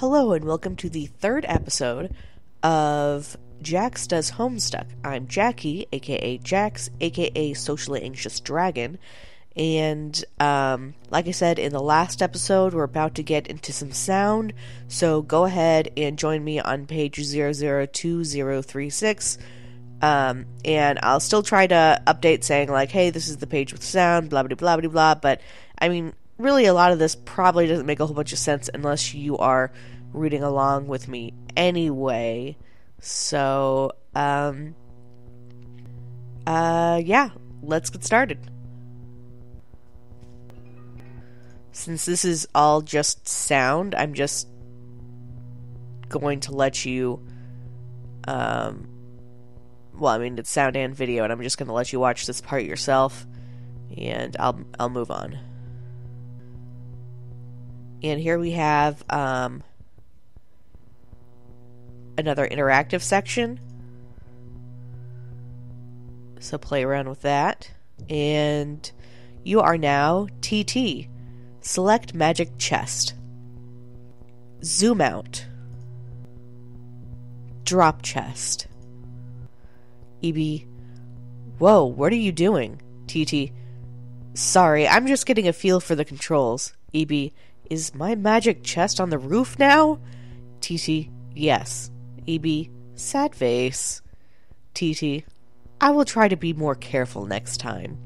Hello, and welcome to the third episode of Jax Does Homestuck. I'm Jackie, aka Jax, aka Socially Anxious Dragon. And um, like I said in the last episode, we're about to get into some sound. So go ahead and join me on page 002036. Um, and I'll still try to update saying, like, hey, this is the page with sound, blah, blah, blah, blah, blah. But I mean, really, a lot of this probably doesn't make a whole bunch of sense unless you are reading along with me anyway. So, um, uh, yeah, let's get started. Since this is all just sound, I'm just going to let you, um, well, I mean, it's sound and video, and I'm just going to let you watch this part yourself, and I'll I'll move on. And here we have um, another interactive section. So play around with that. And you are now TT. Select Magic Chest. Zoom out. Drop chest. EB. Whoa, what are you doing? TT. Sorry, I'm just getting a feel for the controls. EB. Is my magic chest on the roof now? TT. Yes. EB. Sad face. TT. I will try to be more careful next time.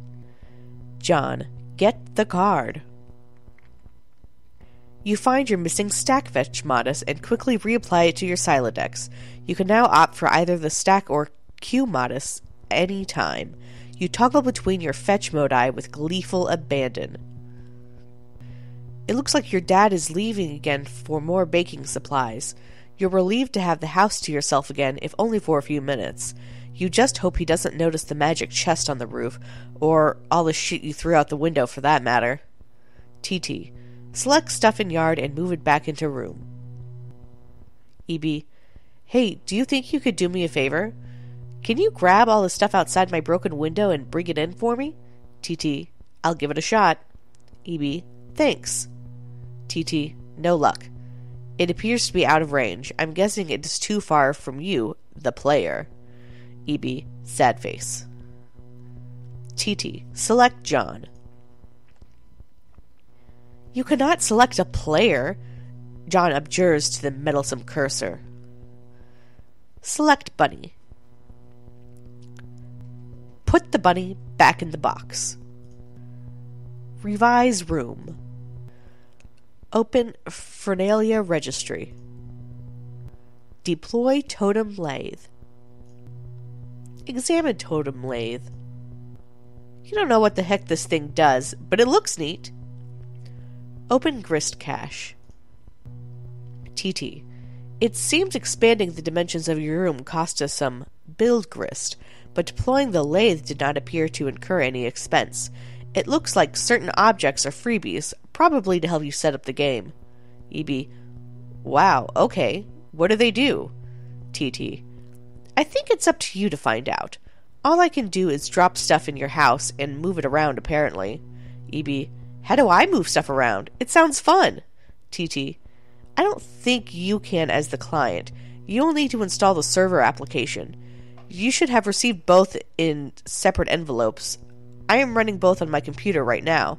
John. Get the card. You find your missing stack fetch modus and quickly reapply it to your Sylladex. You can now opt for either the stack or Q modus any time. You toggle between your fetch modi with gleeful abandon. It looks like your dad is leaving again for more baking supplies. You're relieved to have the house to yourself again, if only for a few minutes. You just hope he doesn't notice the magic chest on the roof, or all the shit you threw out the window for that matter. TT. Select stuff in yard and move it back into room. EB. Hey, do you think you could do me a favor? Can you grab all the stuff outside my broken window and bring it in for me? TT. I'll give it a shot. EB. Thanks. TT. No luck. It appears to be out of range. I'm guessing it is too far from you, the player. EB. Sad face. TT. Select John. You cannot select a player. John abjures to the meddlesome cursor. Select Bunny. Put the bunny back in the box. Revise room. Open Phernalia registry. Deploy totem lathe. Examine totem lathe. You don't know what the heck this thing does, but it looks neat. Open grist cache. TT. It seems expanding the dimensions of your room cost us some build grist, but deploying the lathe did not appear to incur any expense. It looks like certain objects are freebies, probably to help you set up the game. EB. Wow, okay. What do they do? TT. I think it's up to you to find out. All I can do is drop stuff in your house and move it around, apparently. EB. How do I move stuff around? It sounds fun. TT. I don't think you can as the client. You'll need to install the server application. You should have received both in separate envelopes. I am running both on my computer right now.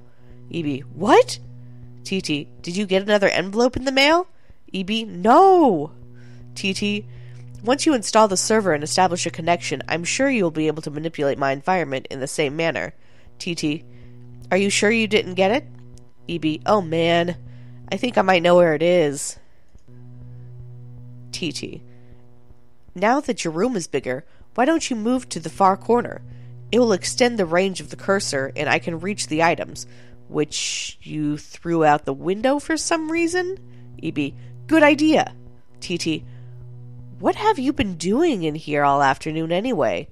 EB. What? TT. Did you get another envelope in the mail? EB. No! TT. Once you install the server and establish a connection, I'm sure you will be able to manipulate my environment in the same manner. TT. Are you sure you didn't get it? EB. Oh man. I think I might know where it is. TT. Now that your room is bigger, why don't you move to the far corner? It will extend the range of the cursor and I can reach the items, which you threw out the window for some reason? EB. Good idea. TT. What have you been doing in here all afternoon anyway?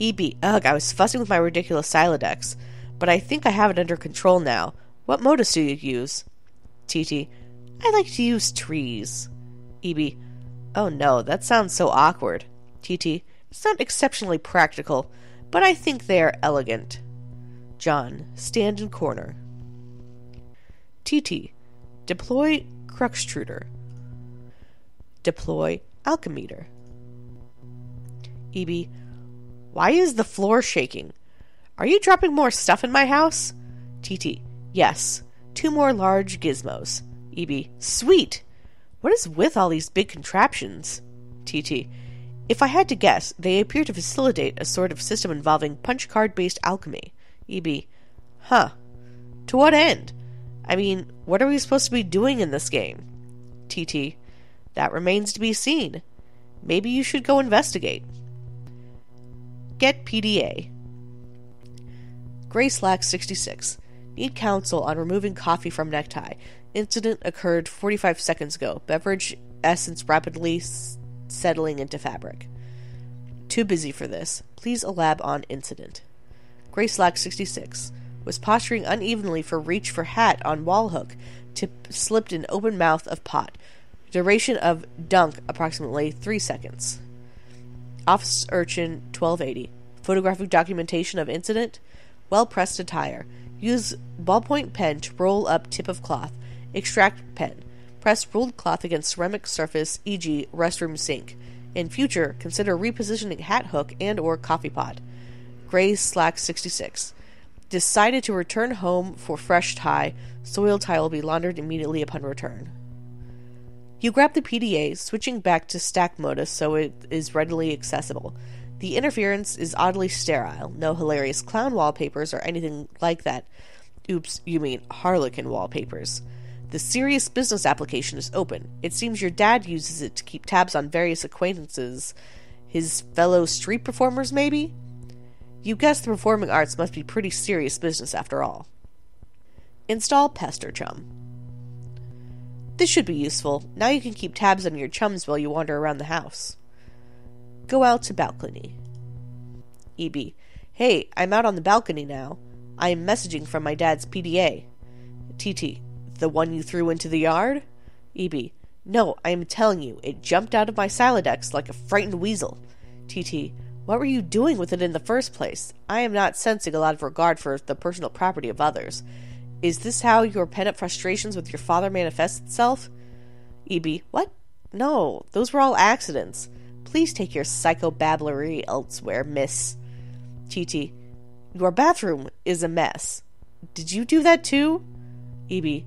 EB. Ugh, I was fussing with my ridiculous Sylladex, but I think I have it under control now. What modus do you use? TT. I like to use trees. EB. Oh no, that sounds so awkward. TT. It's not exceptionally practical, but I think they are elegant. John. Stand in corner. TT. Deploy Cruxtruder. Deploy Alchemiter. EB, why is the floor shaking? Are you dropping more stuff in my house? TT, yes. Two more large gizmos. EB, sweet. What is with all these big contraptions? TT, if I had to guess, they appear to facilitate a sort of system involving punch card based alchemy. EB, huh. To what end? I mean, what are we supposed to be doing in this game? TT, that remains to be seen. Maybe you should go investigate. Get PDA. Grace Lack 66. Need counsel on removing coffee from necktie. Incident occurred 45 seconds ago. Beverage essence rapidly s- settling into fabric. Too busy for this. Please elab on incident. Grace Lack 66 was posturing unevenly for reach for hat on wall hook. Tip slipped in open mouth of pot. Duration of dunk approximately 3 seconds. Office Urchin 1280. Photographic documentation of incident. Well pressed attire. Use ballpoint pen to roll up tip of cloth. Extract pen. Press ruled cloth against ceramic surface, e.g., restroom sink. In future, consider repositioning hat hook and or coffee pot. Gray Slack 66. Decided to return home for fresh tie. Soiled tie will be laundered immediately upon return. You grab the PDA, switching back to stack modus so it is readily accessible. The interference is oddly sterile, no hilarious clown wallpapers or anything like that. Oops, you mean harlequin wallpapers. The serious business application is open. It seems your dad uses it to keep tabs on various acquaintances. His fellow street performers, maybe? You guess the performing arts must be pretty serious business after all. Install Pesterchum. This should be useful. Now you can keep tabs on your chums while you wander around the house. Go out to balcony. EB. Hey, I'm out on the balcony now. I am messaging from my dad's PDA. TT. The one you threw into the yard? EB. No, I am telling you, it jumped out of my Sylladex like a frightened weasel. TT. What were you doing with it in the first place? I am not sensing a lot of regard for the personal property of others. Is this how your pent-up frustrations with your father manifest itself? EB. What? No, those were all accidents. Please take your psychobabblery elsewhere, miss. TT. Your bathroom is a mess. Did you do that too? EB.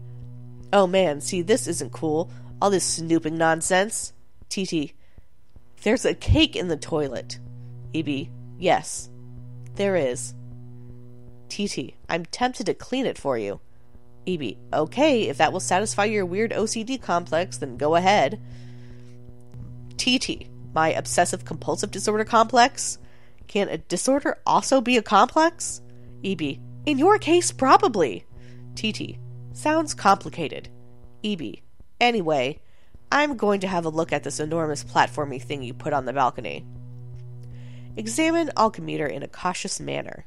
Oh man, see, this isn't cool. All this snooping nonsense. TT. There's a cake in the toilet. EB. Yes, there is. TT. I'm tempted to clean it for you. EB. Okay, if that will satisfy your weird OCD complex, then go ahead. TT. My obsessive compulsive disorder complex? Can a disorder also be a complex? EB. In your case, probably. TT. Sounds complicated. EB. Anyway, I'm going to have a look at this enormous platformy thing you put on the balcony. Examine Alchemiter in a cautious manner.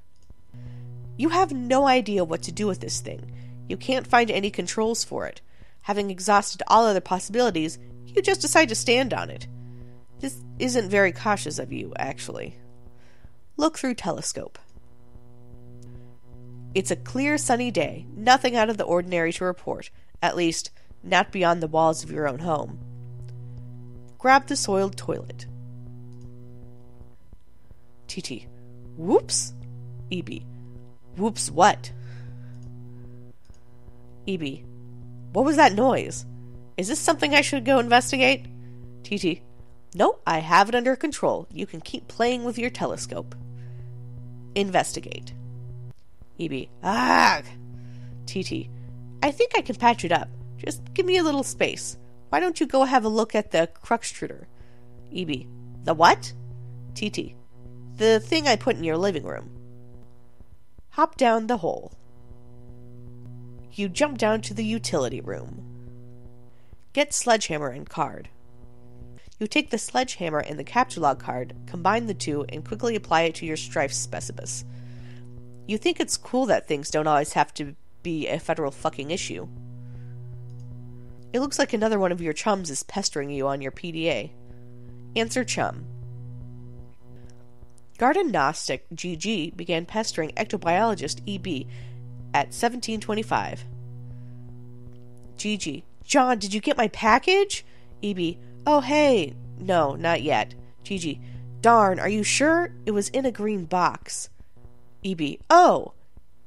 You have no idea what to do with this thing. You can't find any controls for it. Having exhausted all other possibilities, you just decide to stand on it. This isn't very cautious of you, actually. Look through telescope. It's a clear sunny day, nothing out of the ordinary to report, at least, not beyond the walls of your own home. Grab the soiled toilet. TT. Whoops! EB. Whoops what? EB. What was that noise? Is this something I should go investigate? TT. No, I have it under control. You can keep playing with your telescope. Investigate. EB. Ah! TT. I think I can patch it up. Just give me a little space. Why don't you go have a look at the Cruxtruder? EB. The what? TT. The thing I put in your living room. Hop down the hole. You jump down to the utility room. Get sledgehammer and card. You take the sledgehammer and the captchalogue card, combine the two, and quickly apply it to your strife specibus. You think it's cool that things don't always have to be a federal fucking issue. It looks like another one of your chums is pestering you on your PDA. Answer chum. Garden Gnostic GG began pestering ectobiologist EB at 1725. GG. John, did you get my package? EB. Oh, hey. No, not yet. GG, Darn, are you sure? It was in a green box. EB. Oh!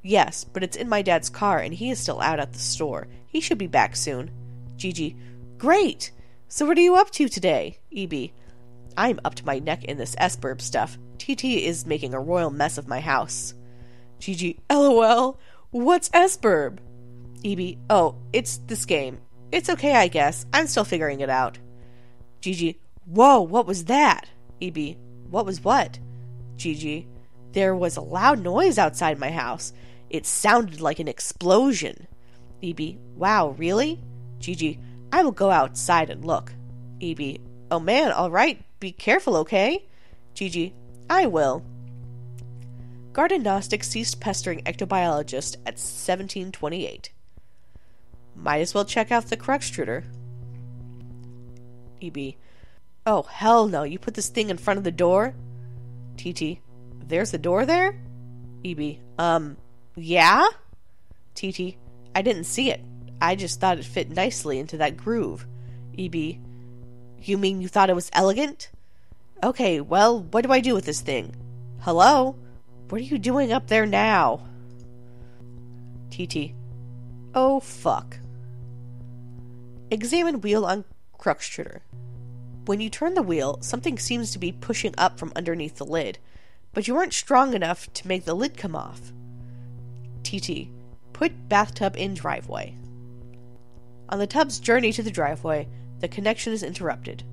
Yes, but it's in my dad's car and he is still out at the store. He should be back soon. Gigi. Great! So what are you up to today? EB. I'm up to my neck in this Sburb stuff. TT is making a royal mess of my house. Gigi. LOL. What's Sburb? EB. Oh, it's this game. It's okay, I guess. I'm still figuring it out. Gigi. Whoa, what was that? EB. What was what? Gigi. There was a loud noise outside my house. It sounded like an explosion. EB. Wow, really? Gigi. I will go outside and look. EB. Oh man, alright. Be careful, okay? Gigi. I will. Garden Gnostic ceased pestering ectobiologist at 1728. Might as well check out the Cruxtruder. EB. Oh, hell no. You put this thing in front of the door? TT. There's the door there? EB. Um, yeah? TT. I didn't see it. I just thought it fit nicely into that groove. EB. You mean you thought it was elegant? Okay, well, what do I do with this thing? Hello? What are you doing up there now? TT. Oh, fuck. Examine wheel on Cruxtruder. When you turn the wheel, something seems to be pushing up from underneath the lid, but you aren't strong enough to make the lid come off. TT. Put bathtub in driveway. On the tub's journey to the driveway, the connection is interrupted.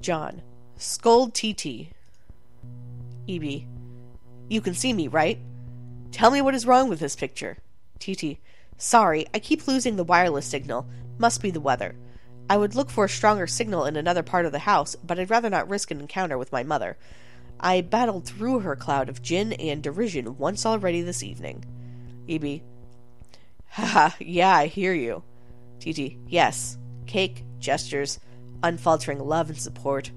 John. Scold TT. EB. You can see me, right? Tell me what is wrong with this picture. TT. Sorry, I keep losing the wireless signal. Must be the weather. I would look for a stronger signal in another part of the house, but I'd rather not risk an encounter with my mother. I battled through her cloud of gin and derision once already this evening. EB. Haha, yeah, I hear you. TT. Yes. Cake, gestures, unfaltering love and support.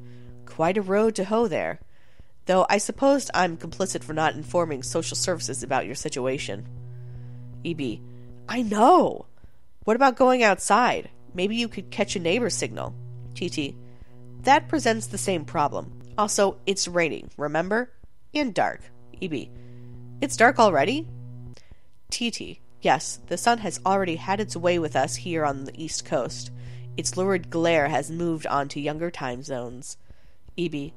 Quite a road to hoe there. Though I suppose I'm complicit for not informing social services about your situation. EB. I know. What about going outside? Maybe you could catch a neighbor signal. TT. That presents the same problem. Also, it's raining, remember? And dark. EB. It's dark already? TT. Yes, the sun has already had its way with us here on the east coast. Its lurid glare has moved on to younger time zones. EB.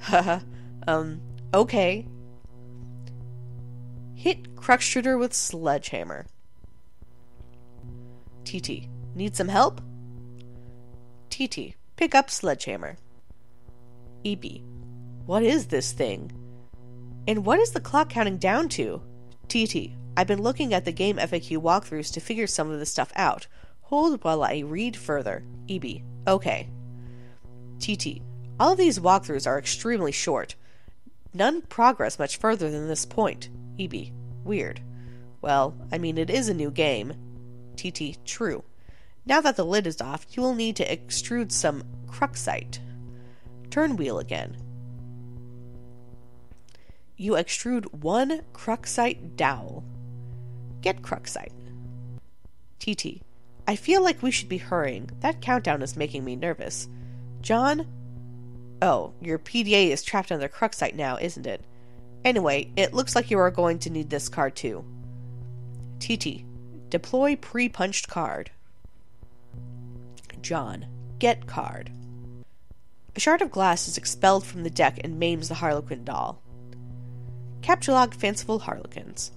Haha. um, okay. Hit Cruxtruder with sledgehammer. TT. Need some help? TT. Pick up sledgehammer. EB. What is this thing? And what is the clock counting down to? TT. I've been looking at the game FAQ walkthroughs to figure some of this stuff out. Hold while I read further. EB. Okay. TT. All of these walkthroughs are extremely short. None progress much further than this point. EB. Weird. Well, I mean, it is a new game. TT. True. Now that the lid is off, you will need to extrude some cruxite. Turn wheel again. You extrude one cruxite dowel. Get cruxite. TT. I feel like we should be hurrying. That countdown is making me nervous. John? Oh, your PDA is trapped on under cruxite now, isn't it? Anyway, it looks like you are going to need this card too. TT. Deploy pre punched card. John. Get card. A shard of glass is expelled from the deck and maims the Harlequin doll. Captchalogue Fanciful Harlequins.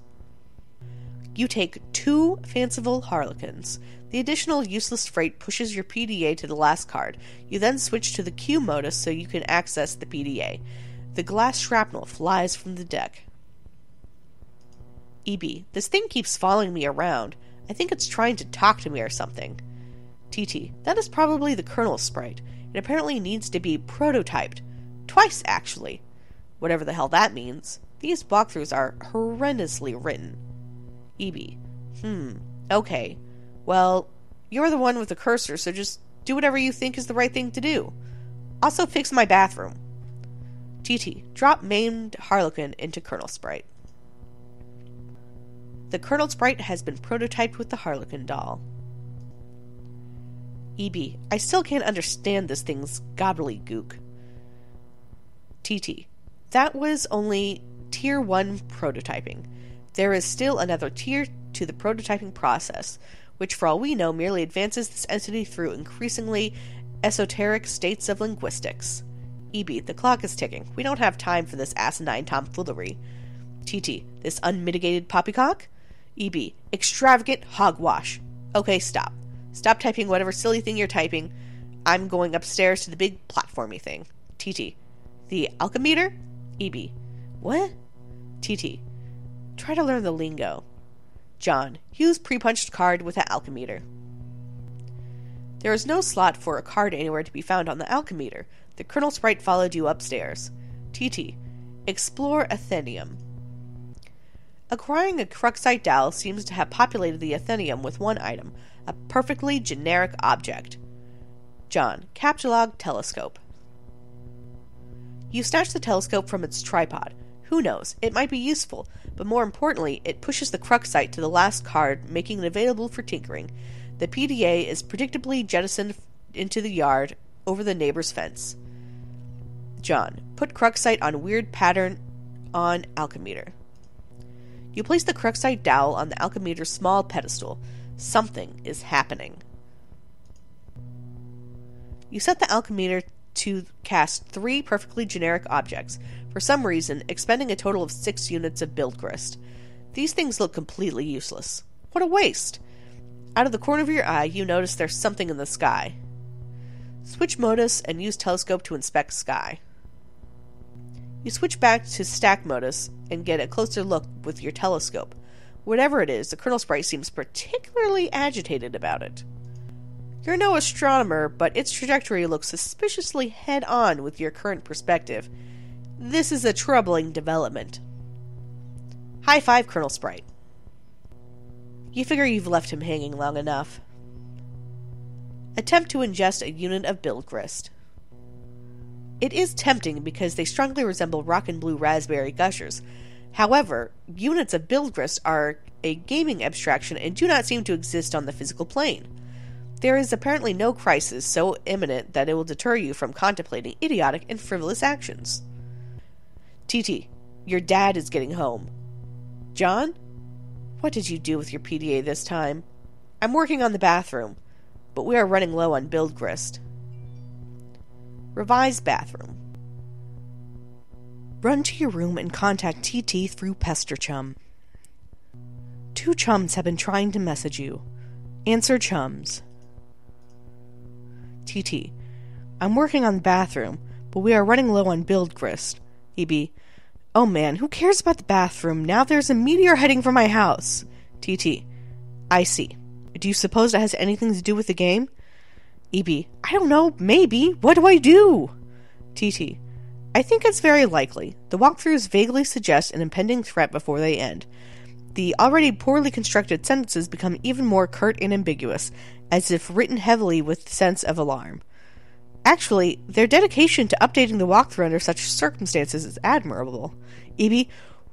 You take two Fanciful Harlequins. The additional useless freight pushes your PDA to the last card. You then switch to the Q modus so you can access the PDA. The glass shrapnel flies from the deck. EB. This thing keeps following me around. I think it's trying to talk to me or something. TT. That is probably the Kernelsprite. It apparently needs to be prototyped. Twice, actually. Whatever the hell that means. These walkthroughs are horrendously written. EB. Hmm. Okay. Well, you're the one with the cursor, so just do whatever you think is the right thing to do. Also, fix my bathroom. TT. Drop maimed Harlequin into Kernelsprite. The Kernelsprite has been prototyped with the Harlequin doll. EB, I still can't understand this thing's gobbledygook. TT, that was only tier 1 prototyping. There is still another tier to the prototyping process, which for all we know merely advances this entity through increasingly esoteric states of linguistics. EB, the clock is ticking. We don't have time for this asinine tomfoolery. TT, this unmitigated poppycock? EB, extravagant hogwash. Okay, stop. Stop typing whatever silly thing you're typing. I'm going upstairs to the big platformy thing. TT, the alchemiter? EB, what? TT, try to learn the lingo. John, use pre-punched card with an alchemiter. There is no slot for a card anywhere to be found on the alchemiter. The Kernelsprite followed you upstairs. TT. Explore Atheneum. Acquiring a Cruxite dowel seems to have populated the Atheneum with one item, a perfectly generic object. John. Captchalogue Telescope. You snatch the telescope from its tripod. Who knows? It might be useful, but more importantly, it pushes the Cruxite to the last card, making it available for tinkering. The PDA is predictably jettisoned into the yard over the neighbor's fence. John, put Cruxite on weird pattern on alchemiter. You place the Cruxite dowel on the alchemiter's small pedestal. Something is happening. You set the alchemiter to cast three perfectly generic objects, for some reason expending a total of six units of build grist. These things look completely useless. What a waste! Out of the corner of your eye, you notice there's something in the sky. Switch modus and use telescope to inspect sky. You switch back to stack modus and get a closer look with your telescope. Whatever it is, the Kernelsprite seems particularly agitated about it. You're no astronomer, but its trajectory looks suspiciously head on with your current perspective. This is a troubling development. High five, Kernelsprite. You figure you've left him hanging long enough. Attempt to ingest a unit of build grist. It is tempting because they strongly resemble rock and blue raspberry gushers. However, units of build grist are a gaming abstraction and do not seem to exist on the physical plane. There is apparently no crisis so imminent that it will deter you from contemplating idiotic and frivolous actions. TT, your dad is getting home. John? What did you do with your PDA this time? I'm working on the bathroom, but we are running low on build grist. Revised bathroom. Run to your room and contact TT through Pesterchum. Two chums have been trying to message you. Answer chums. TT. I'm working on the bathroom, but we are running low on build grist. EB. Oh man, who cares about the bathroom? Now there's a meteor heading for my house. TT. I see. Do you suppose that has anything to do with the game? EB. I don't know. Maybe. What do I do? TT. I think it's very likely. The walkthroughs vaguely suggest an impending threat before they end. The already poorly constructed sentences become even more curt and ambiguous, as if written heavily with sense of alarm. Actually, their dedication to updating the walkthrough under such circumstances is admirable. EB,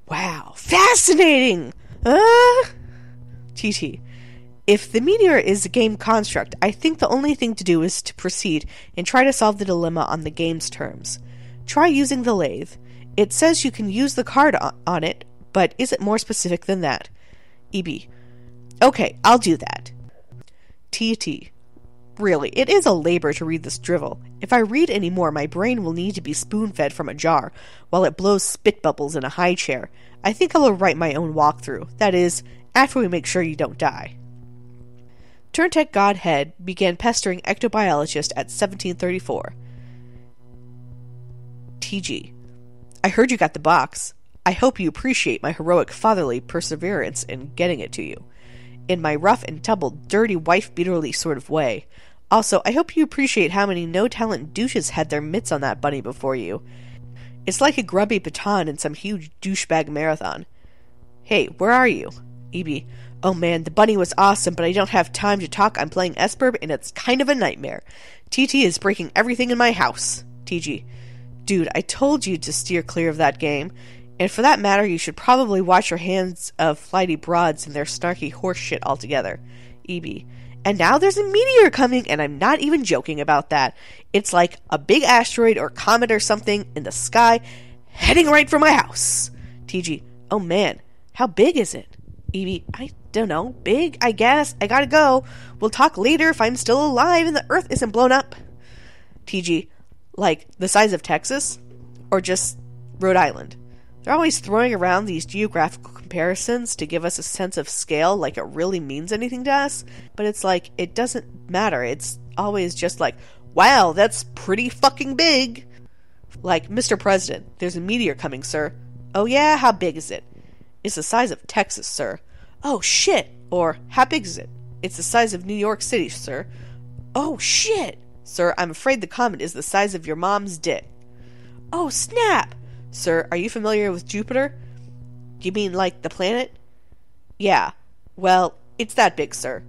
wow, fascinating! Ah! TT, if the meteor is a game construct, I think the only thing to do is to proceed and try to solve the dilemma on the game's terms. Try using the lathe. It says you can use the card on it, but is it more specific than that? EB. Okay, I'll do that. TT. Really, it is a labor to read this drivel. If I read any more, my brain will need to be spoon fed from a jar, while it blows spit bubbles in a high chair. I think I will write my own walkthrough. That is, after we make sure you don't die. Turntech Godhead began pestering ectobiologist at 1734. TG. I heard you got the box. I hope you appreciate my heroic fatherly perseverance in getting it to you in my rough and tumble, dirty, wife beaterly sort of way. Also, I hope you appreciate how many no talent douches had their mitts on that bunny before you. It's like a grubby baton in some huge douchebag marathon. Hey, where are you? EB. Oh man, the bunny was awesome, but I don't have time to talk. I'm playing Sburb, and it's kind of a nightmare. TT is breaking everything in my house. TG. Dude, I told you to steer clear of that game. And for that matter, you should probably wash your hands of flighty broads and their snarky horse shit altogether. EB. And now there's a meteor coming, and I'm not even joking about that. It's like a big asteroid or comet or something in the sky heading right for my house. TG, oh man, how big is it? Evie, I don't know. Big, I guess. I gotta go. We'll talk later if I'm still alive and the Earth isn't blown up. TG, like the size of Texas? Or just Rhode Island? They're always throwing around these geographical comparisons to give us a sense of scale like it really means anything to us, but it's like, it doesn't matter. It's always just like, wow, that's pretty fucking big. Like, Mr. President, there's a meteor coming, sir. Oh yeah, how big is it? It's the size of Texas, sir. Oh shit! Or, how big is it? It's the size of New York City, sir. Oh shit! Sir, I'm afraid the comet is the size of your mom's dick. Oh snap! Sir, are you familiar with Jupiter? You mean like the planet? Yeah. Well, it's that big, sir.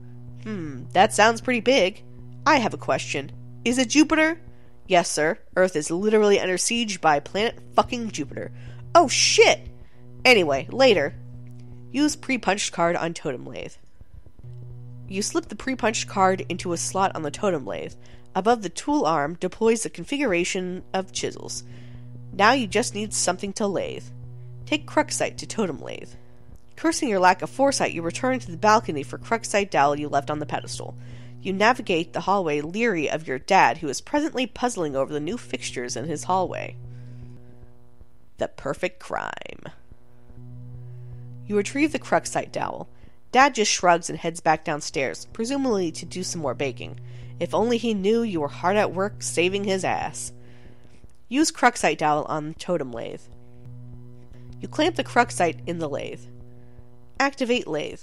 Hmm, that sounds pretty big. I have a question. Is it Jupiter? Yes, sir. Earth is literally under siege by planet fucking Jupiter. Oh shit! Anyway, later. Use pre-punched card on totem lathe. You slip the pre-punched card into a slot on the totem lathe. Above the tool arm deploys the configuration of chisels. Now you just need something to lathe. Take Cruxite to totem lathe. Cursing your lack of foresight, you return to the balcony for Cruxite dowel you left on the pedestal. You navigate the hallway leery of your dad, who is presently puzzling over the new fixtures in his hallway. The perfect crime. You retrieve the Cruxite dowel. Dad just shrugs and heads back downstairs, presumably to do some more baking. If only he knew you were hard at work saving his ass. Use Cruxite dowel on totem lathe. You clamp the Cruxite in the lathe. Activate lathe.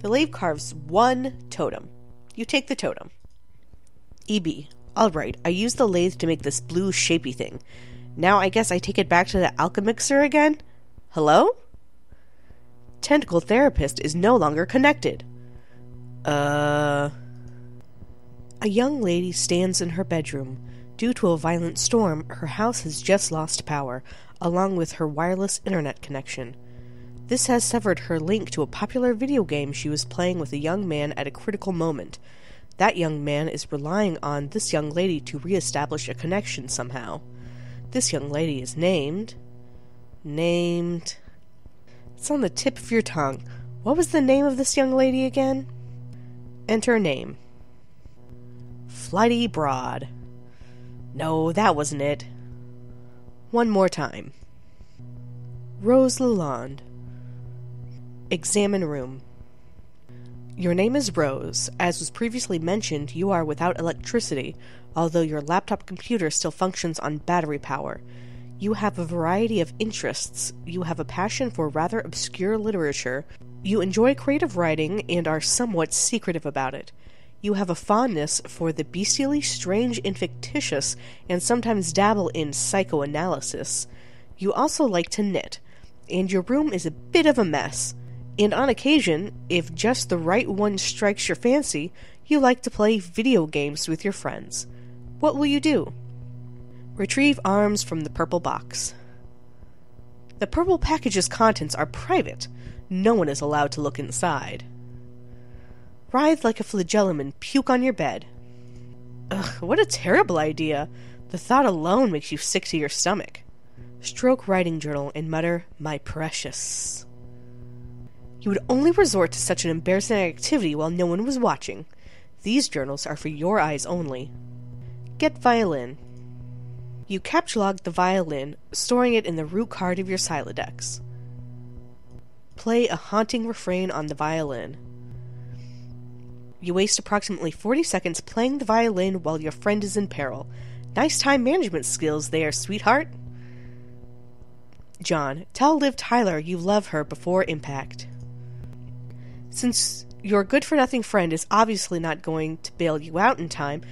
The lathe carves one totem. You take the totem. EB. Alright, I used the lathe to make this blue shapy thing. Now I guess I take it back to the alchemixer again? Hello? Tentacle therapist is no longer connected. Uh. A young lady stands in her bedroom. Due to a violent storm, her house has just lost power, along with her wireless internet connection. This has severed her link to a popular video game she was playing with a young man at a critical moment. That young man is relying on this young lady to re-establish a connection somehow. This young lady is named. Named. It's on the tip of your tongue. What was the name of this young lady again? Enter name. Flighty Broad. No, that wasn't it. One more time. Rose Lalonde. Examine room. Your name is Rose. As was previously mentioned, you are without electricity, although your laptop computer still functions on battery power. You have a variety of interests. You have a passion for rather obscure literature. You enjoy creative writing and are somewhat secretive about it. You have a fondness for the bestially strange and fictitious, and sometimes dabble in psychoanalysis. You also like to knit, and your room is a bit of a mess. And on occasion, if just the right one strikes your fancy, you like to play video games with your friends. What will you do? Retrieve arms from the purple box. The purple package's contents are private. No one is allowed to look inside. Writhe like a flagellum and puke on your bed. Ugh, what a terrible idea. The thought alone makes you sick to your stomach. Stroke writing journal and mutter, My precious. You would only resort to such an embarrassing activity while no one was watching. These journals are for your eyes only. Get violin. You captchalogue the violin, storing it in the root card of your Sylladex. Play a haunting refrain on the violin. You waste approximately 40 seconds playing the violin while your friend is in peril. Nice time management skills there, sweetheart. John, tell Liv Tyler you love her before impact. Since your good for nothing friend is obviously not going to bail you out in time,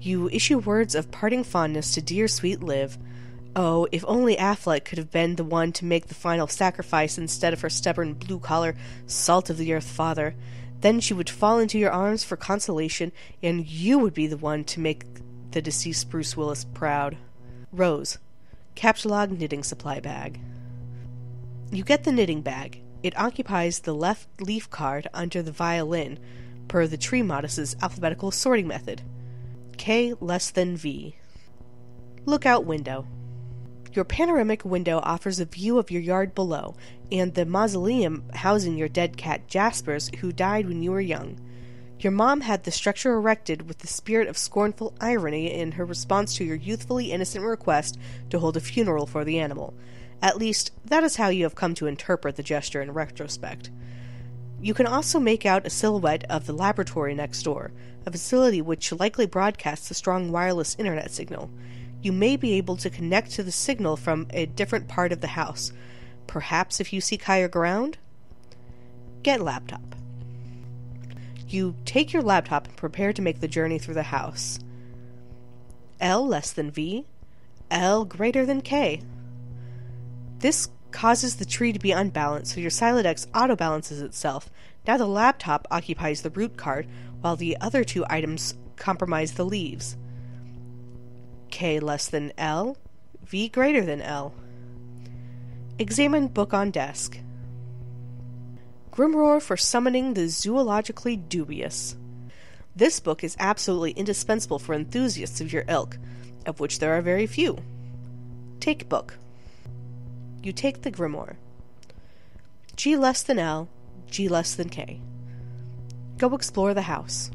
you issue words of parting fondness to dear sweet Liv. Oh, if only Affleck could have been the one to make the final sacrifice instead of her stubborn blue collar, salt of the earth father. Then she would fall into your arms for consolation, and you would be the one to make the deceased Bruce Willis proud. Rose. Captchalogue knitting supply bag. You get the knitting bag. It occupies the left leaf card under the violin. per the tree modus's alphabetical sorting method. K less than V. Lookout window. Your panoramic window offers a view of your yard below and the mausoleum housing your dead cat Jaspers, who died when you were young. Your mom had the structure erected with the spirit of scornful irony in her response to your youthfully innocent request to hold a funeral for the animal. At least, that is how you have come to interpret the gesture in retrospect. You can also make out a silhouette of the laboratory next door, a facility which likely broadcasts a strong wireless internet signal. You may be able to connect to the signal from a different part of the house. Perhaps if you seek higher ground? Get laptop. You take your laptop and prepare to make the journey through the house. L less than V, L greater than K. This causes the tree to be unbalanced, so your Sylladex auto balances itself. Now the laptop occupies the root card, while the other two items compromise the leaves. K less than L, V greater than L. Examine book on desk. Grimoire for Summoning the Zoologically Dubious. This book is absolutely indispensable for enthusiasts of your ilk, of which there are very few. Take book. You take the grimoire. G less than L, G less than K. Go explore the house.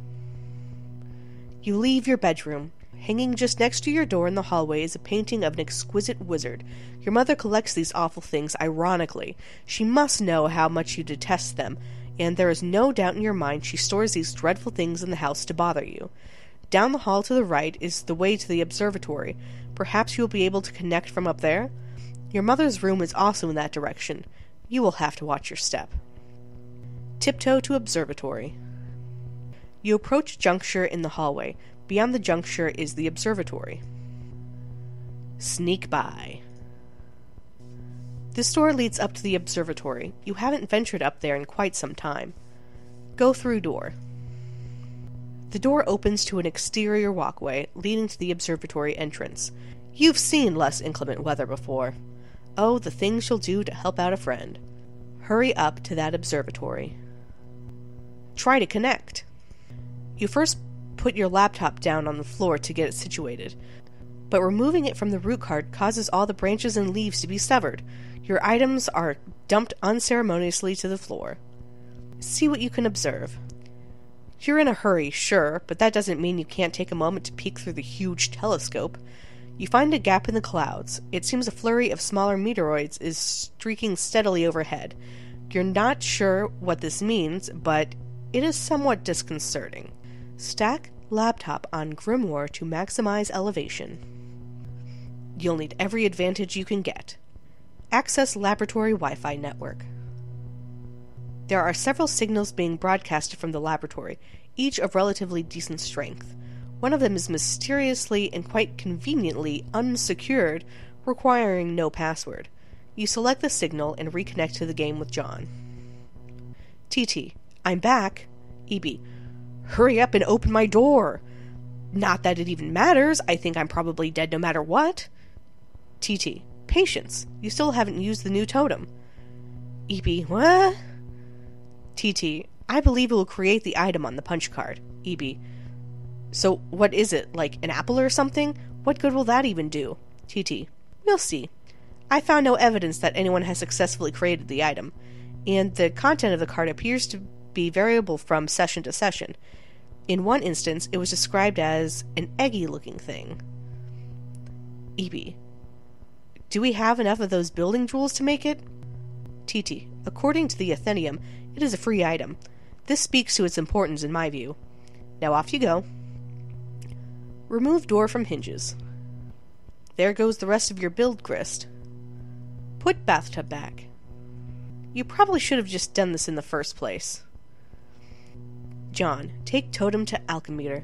You leave your bedroom. Hanging just next to your door in the hallway is a painting of an exquisite wizard. Your mother collects these awful things ironically. She must know how much you detest them, and there is no doubt in your mind she stores these dreadful things in the house to bother you. Down the hall to the right is the way to the observatory. Perhaps you will be able to connect from up there? Your mother's room is also in that direction. You will have to watch your step. Tiptoe to observatory. You approach a juncture in the hallway. Beyond the juncture is the observatory. Sneak by. This door leads up to the observatory. You haven't ventured up there in quite some time. Go through door. The door opens to an exterior walkway leading to the observatory entrance. You've seen less inclement weather before. Oh, the things you'll do to help out a friend. Hurry up to that observatory. Try to connect. You first put your laptop down on the floor to get it situated, but removing it from the root card causes all the branches and leaves to be severed. Your items are dumped unceremoniously to the floor. See what you can observe. You're in a hurry, sure, but that doesn't mean you can't take a moment to peek through the huge telescope. You find a gap in the clouds. It seems a flurry of smaller meteoroids is streaking steadily overhead. You're not sure what this means, but it is somewhat disconcerting. Stack laptop on Grimoire to maximize elevation. You'll need every advantage you can get. Access laboratory Wi Fi network. There are several signals being broadcasted from the laboratory, each of relatively decent strength. One of them is mysteriously and quite conveniently unsecured, requiring no password. You select the signal and reconnect to the game with John. TT, I'm back. EB, hurry up and open my door. Not that it even matters. I think I'm probably dead no matter what. TT, patience. You still haven't used the new totem. EB, what? TT, I believe it will create the item on the punch card. EB, so what is it, like an apple or something? What good will that even do? TT, we'll see. I found no evidence that anyone has successfully created the item, and the content of the card appears to be variable from session to session. In one instance, it was described as an eggy looking thing. EB. Do we have enough of those building jewels to make it? TT. According to the Atheneum, it is a free item. This speaks to its importance in my view. Now off you go. Remove door from hinges. There goes the rest of your build, Grist. Put bathtub back. You probably should have just done this in the first place. John, take totem to alchemiter.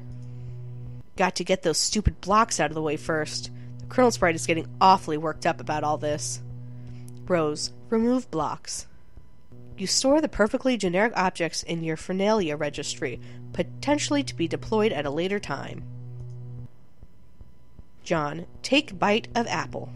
Got to get those stupid blocks out of the way first. The Kernelsprite is getting awfully worked up about all this. Rose, remove blocks. You store the perfectly generic objects in your Phernalia registry, potentially to be deployed at a later time. John, take bite of apple.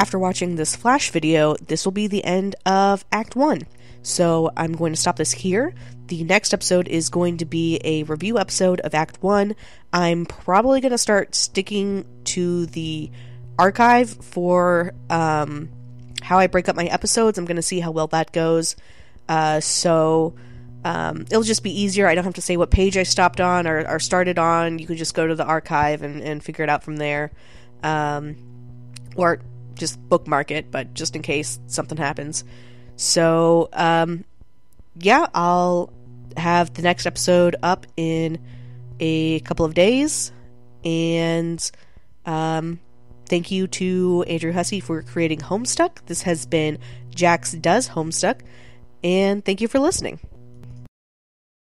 After watching this flash video, this will be the end of Act 1. So I'm going to stop this here. The next episode is going to be a review episode of Act 1. I'm probably going to start sticking to the archive for um, how I break up my episodes. I'm going to see how well that goes. Uh, so um, it'll just be easier. I don't have to say what page I stopped on or, or started on. You can just go to the archive and, and figure it out from there. Um, or just bookmark it, but just in case something happens. So, um, yeah, I'll have the next episode up in a couple of days. And um, thank you to Andrew Hussie for creating Homestuck. This has been Jax Does Homestuck. And thank you for listening.